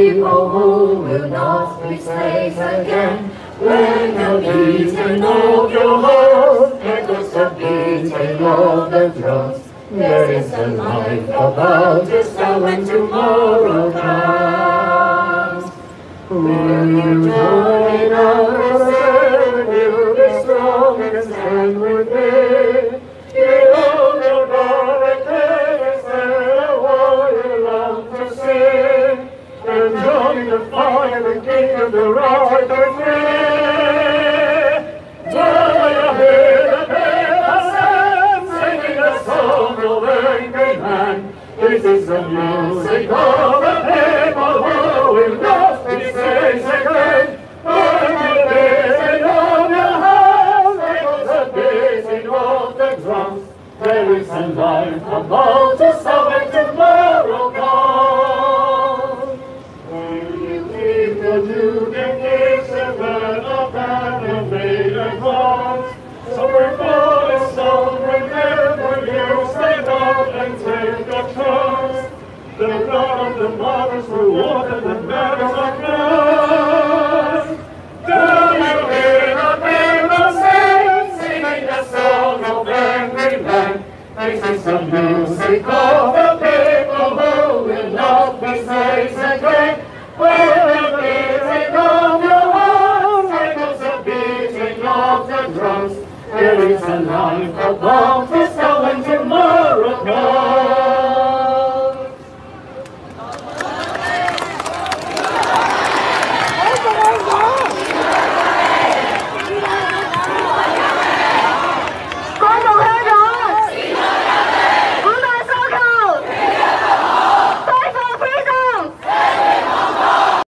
people who will not be slaves again. When the beating of your heart echoes the beating of the drums, there is a life about to start when tomorrow comes. Will you join us and will be strong and stand with me? The fire and king of the right with me. Head and head singing a song of angry. This is the music of the people who will not be saved again. The of the of the there is a life about to start The blood of the will water the banners of blood. Down the people sing, singing the song of angry men. This is the music of the people who be slaves again. When the beating of your heart echoes the beating of the drums, there is a life above